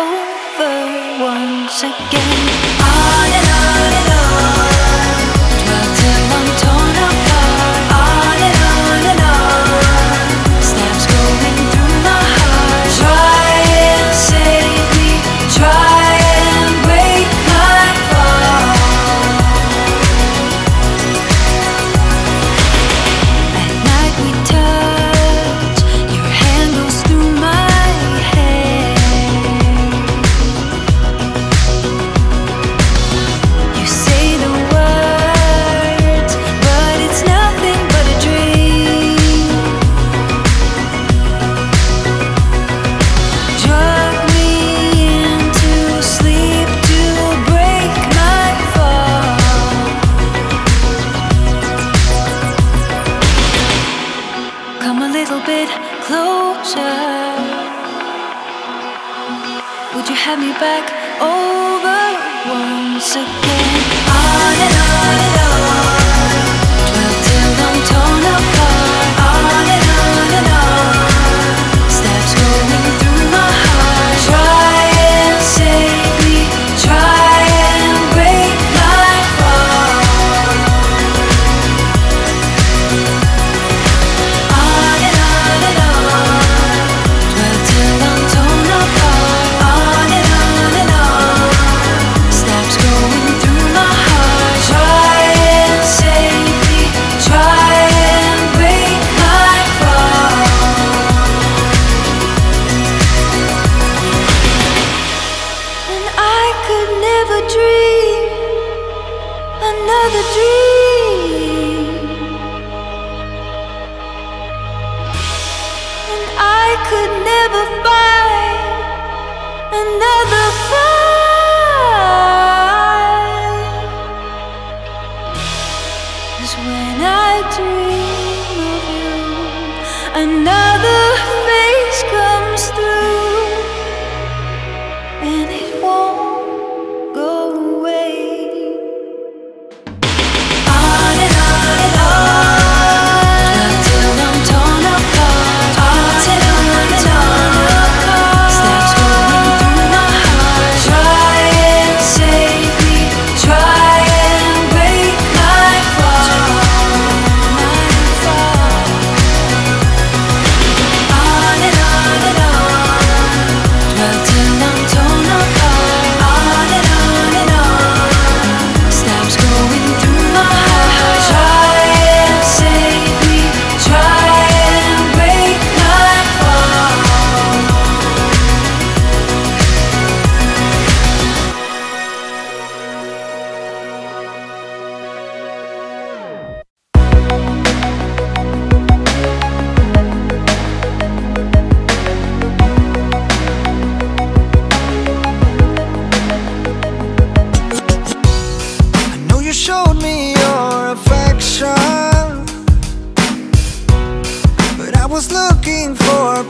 over once again? On and on and on,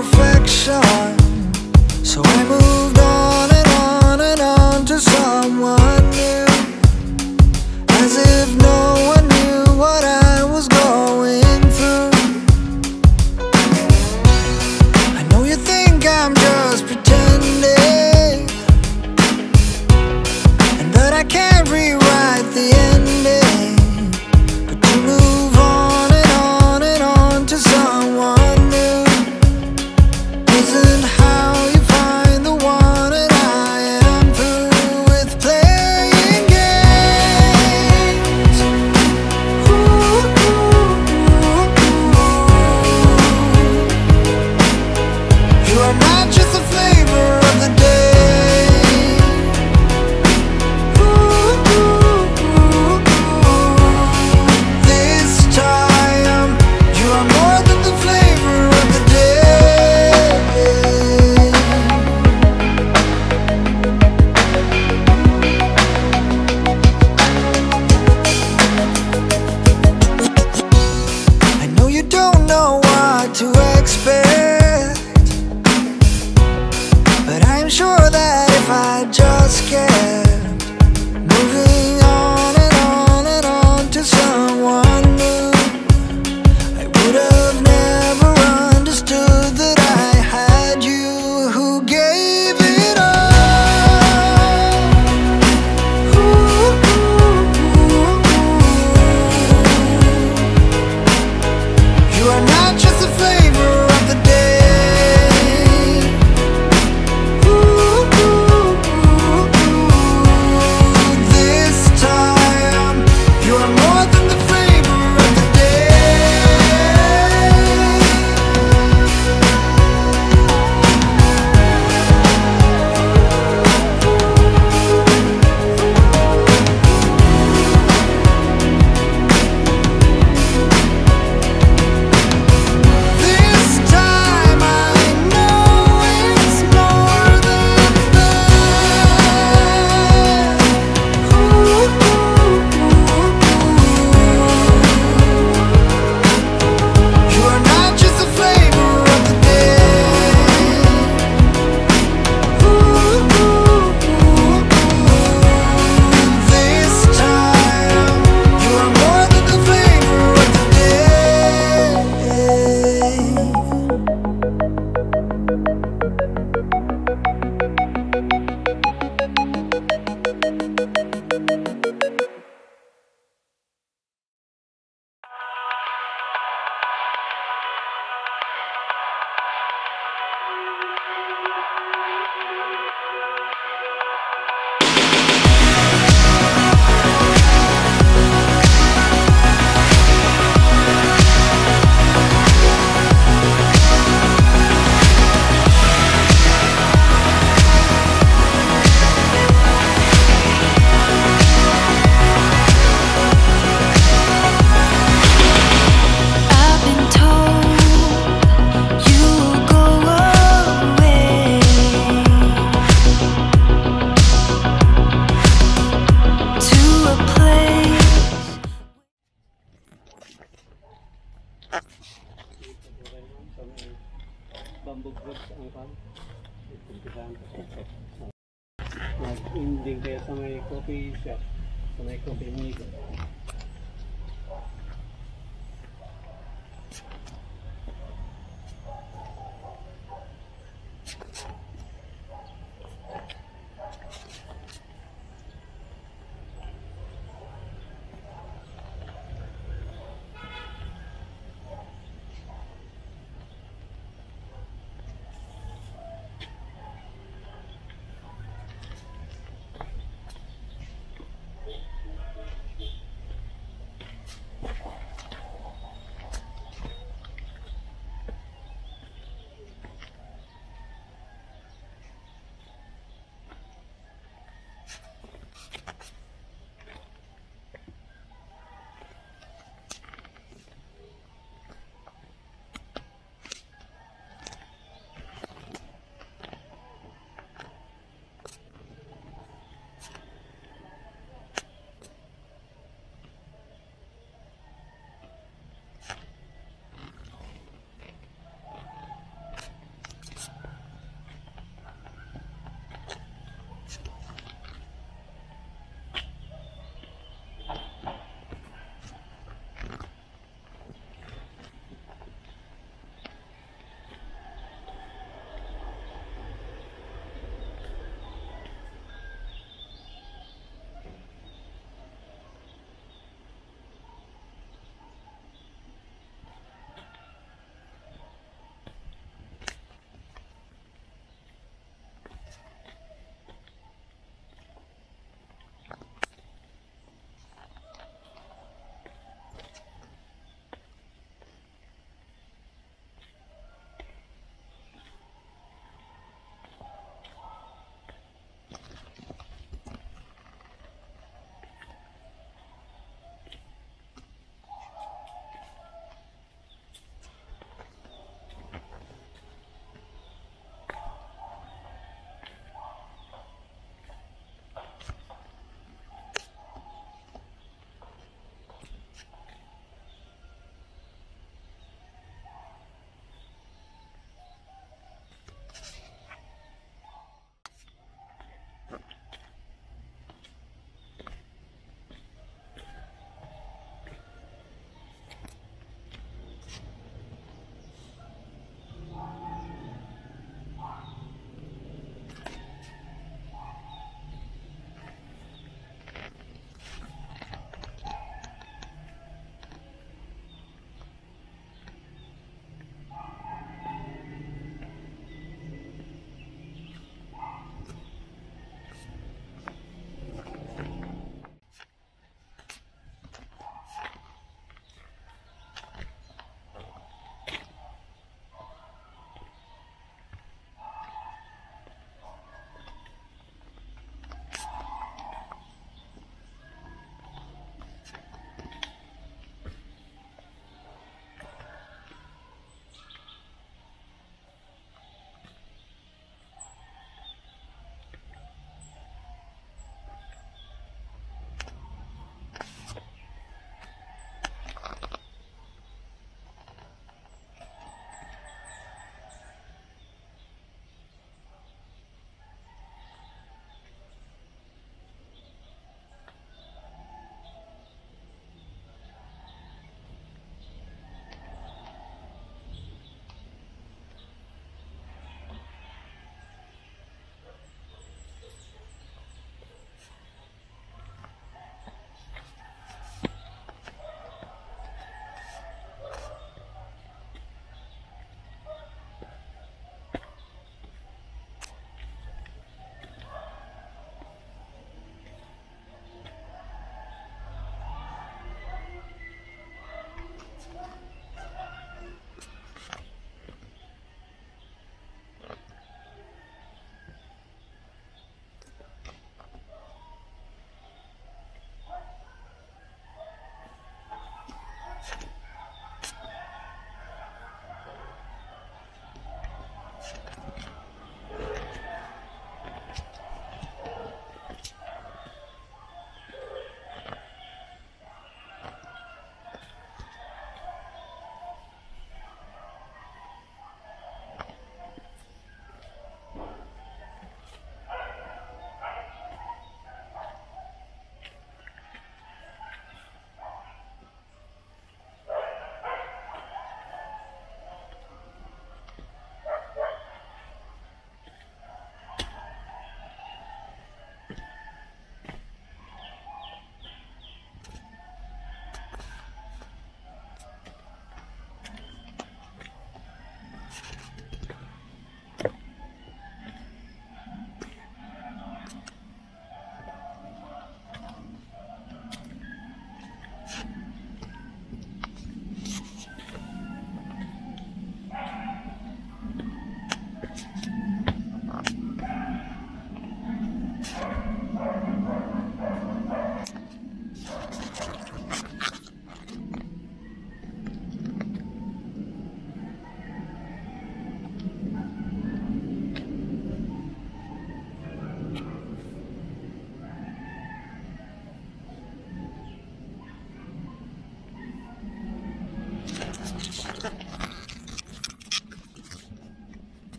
perfection.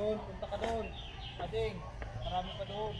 Doon, punta ka doon. Ading, marami pa doon.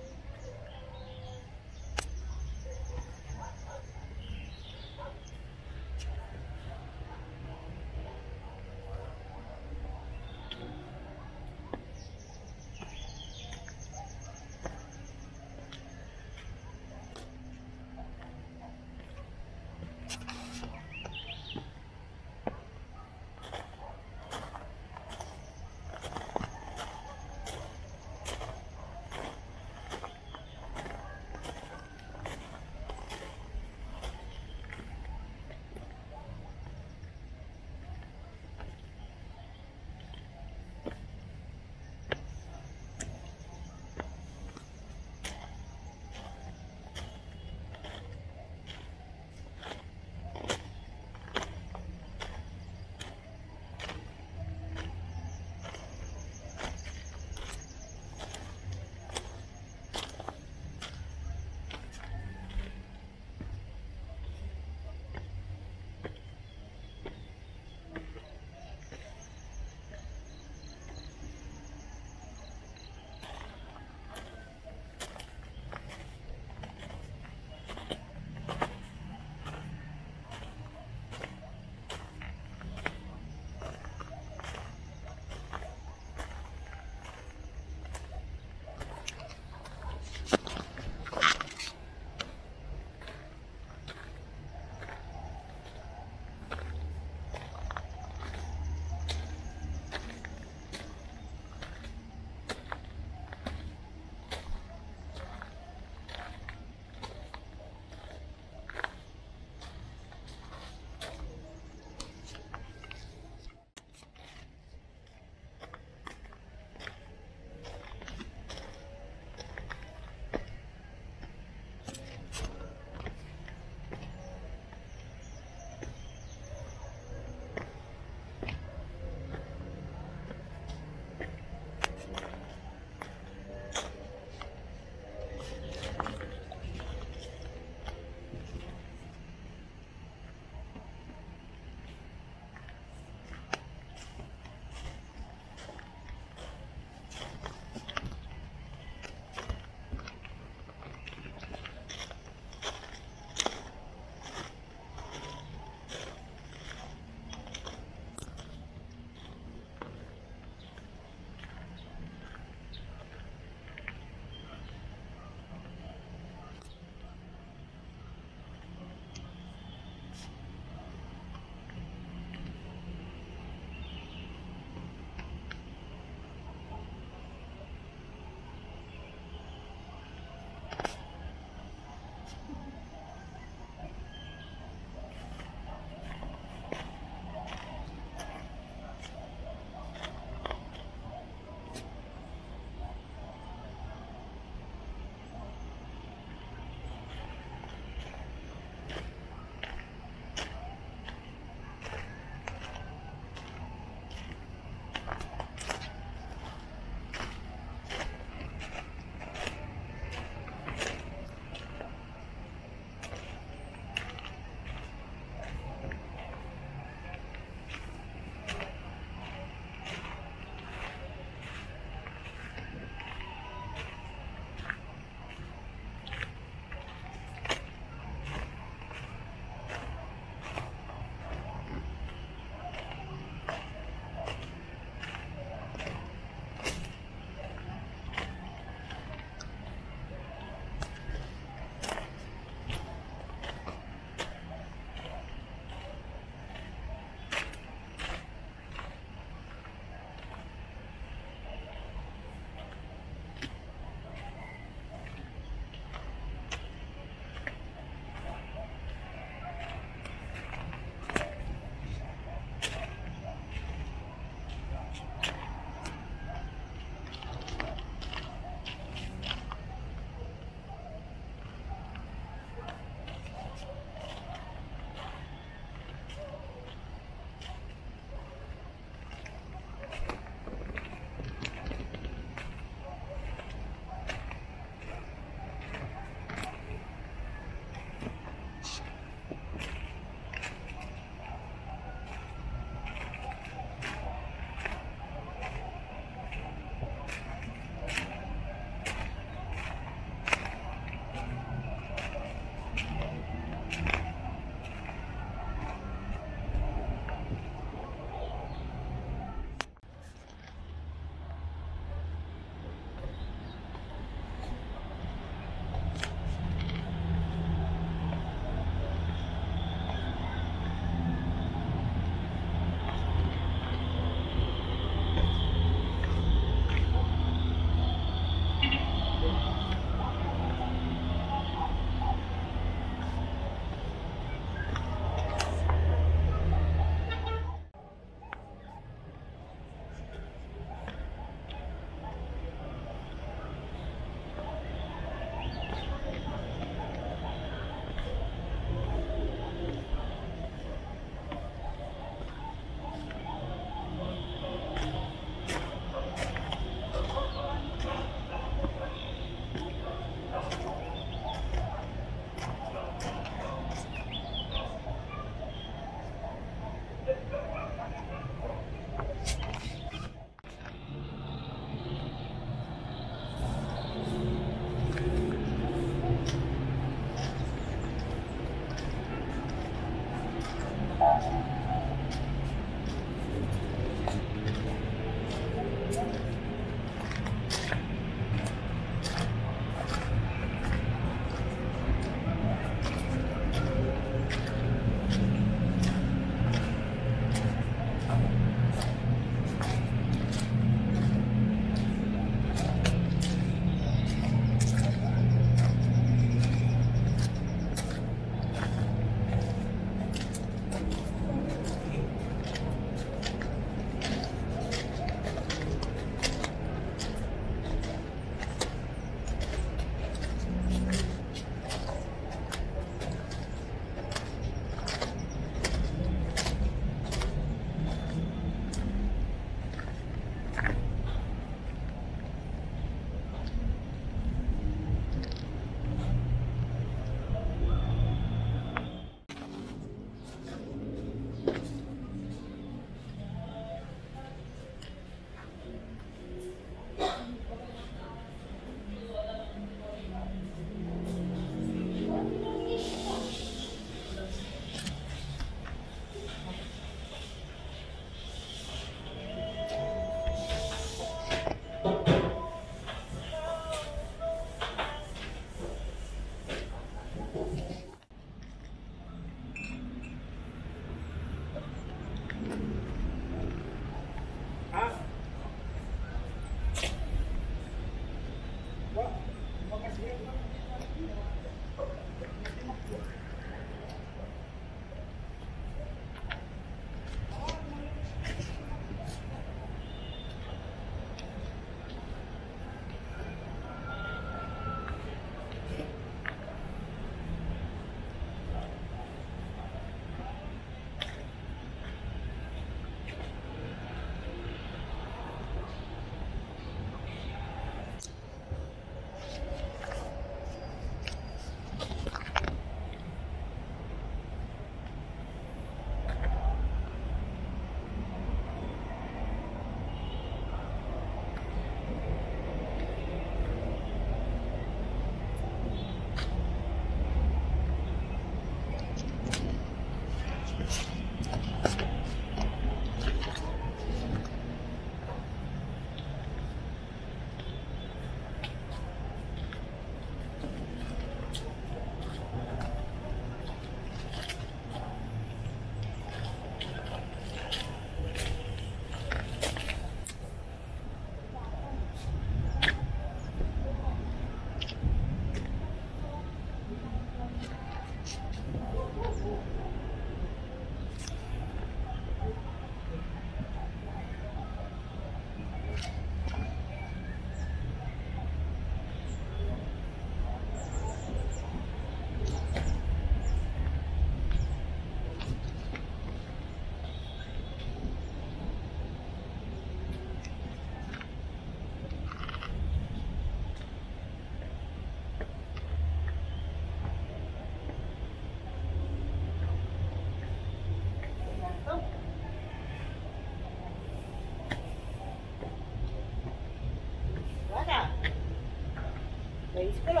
May school.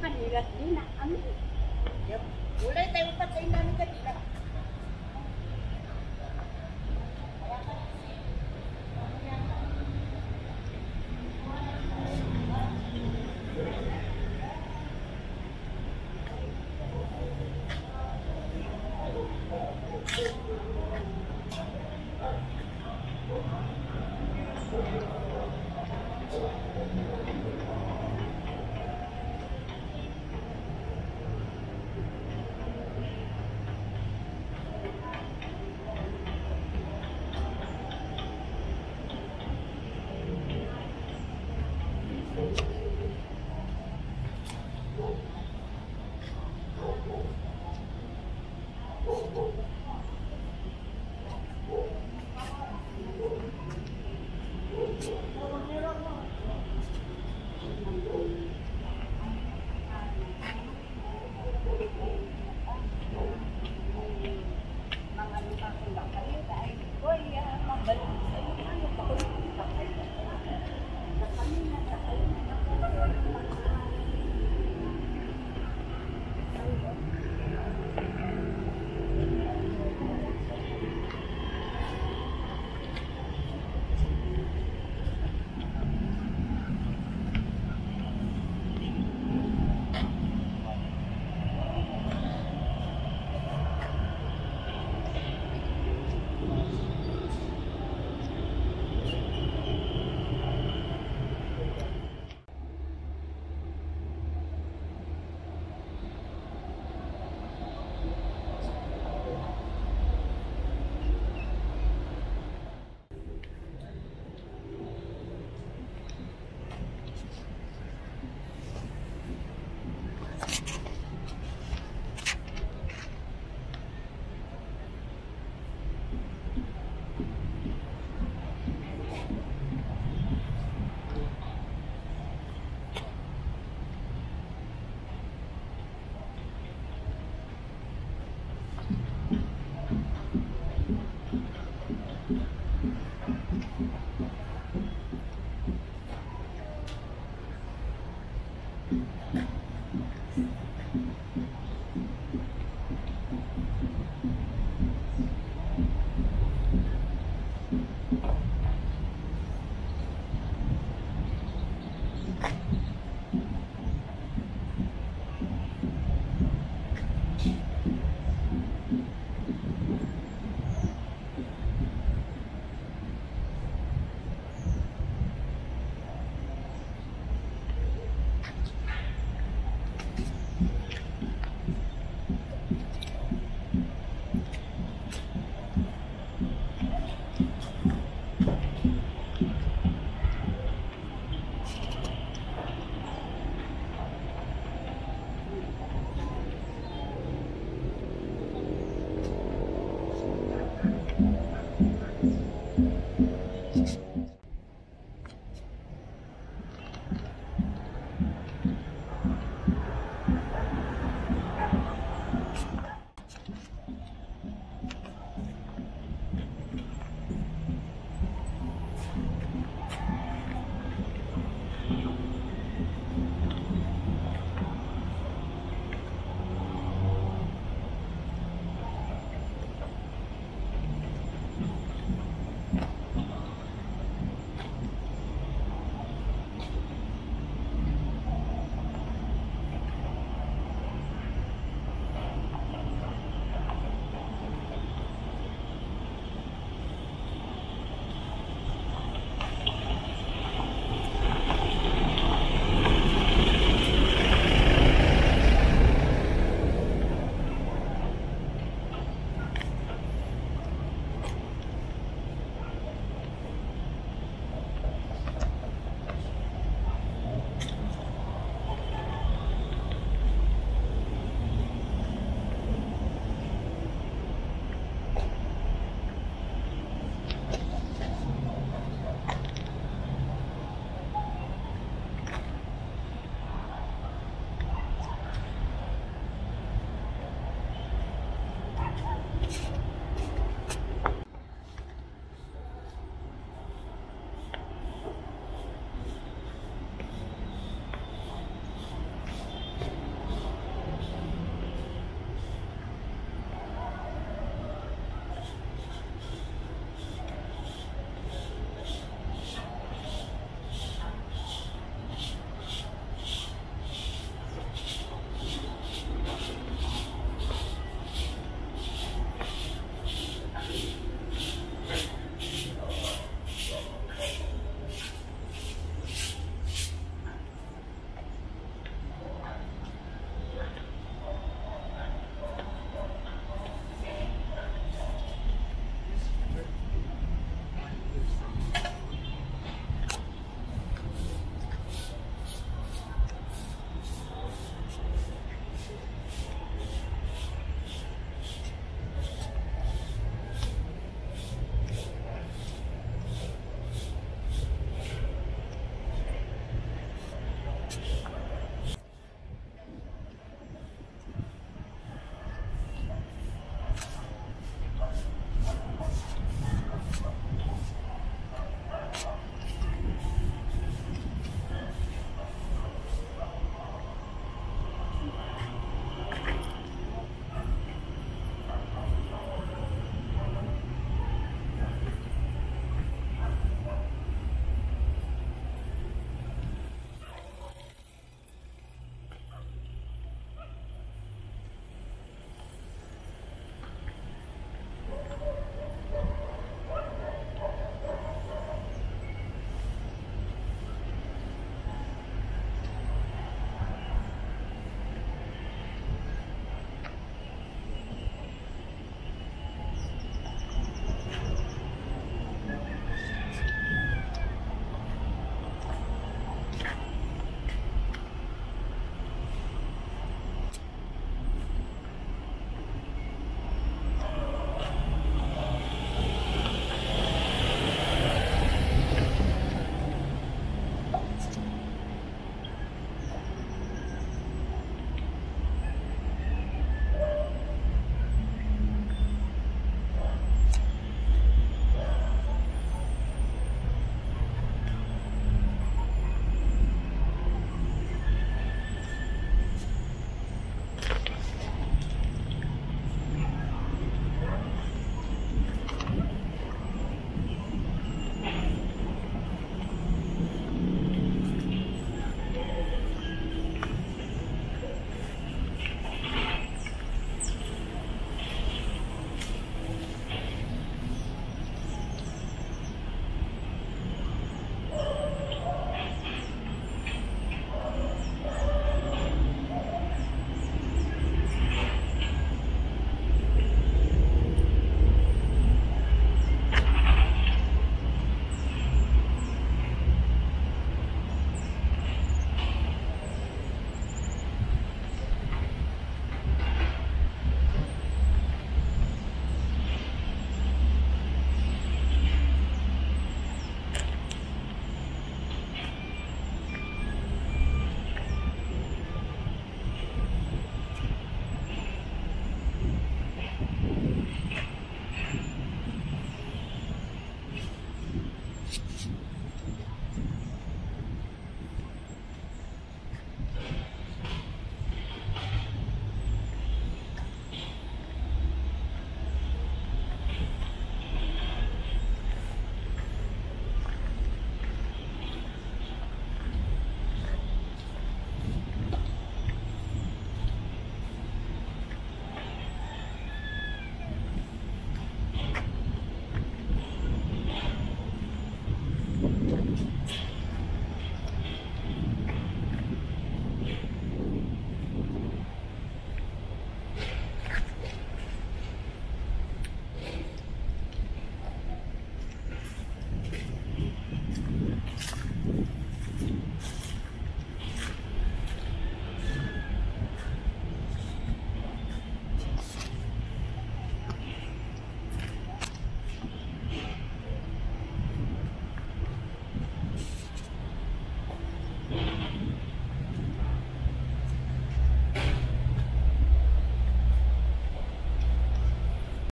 kan dia dah lấy tay, Ya, boleh tahu tak cái gì kerja.